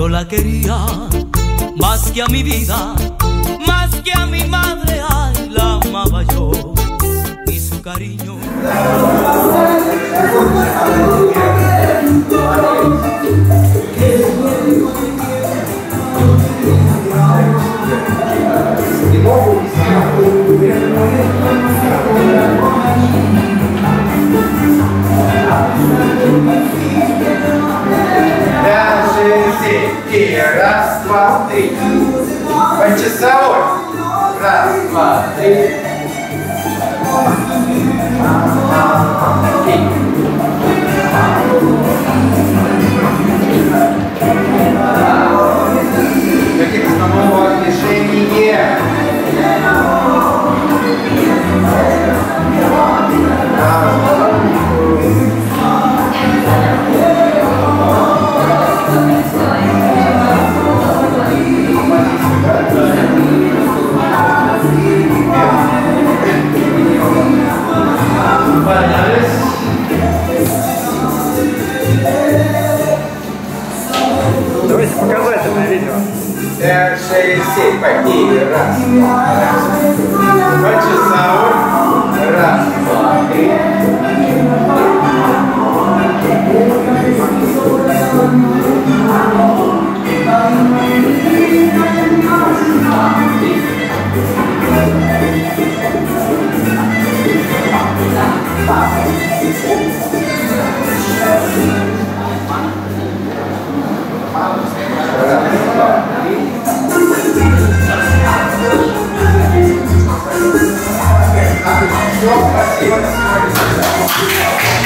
Yo la quería más que a mi vida, más que a mi madre, ay, la amaba yo, y su cariño. Даже и раз, два, три. По часовой. Раз, два, три. пять, шесть, семь. Подними. Раз, раз. Два часа. pasión, pasión, pasión.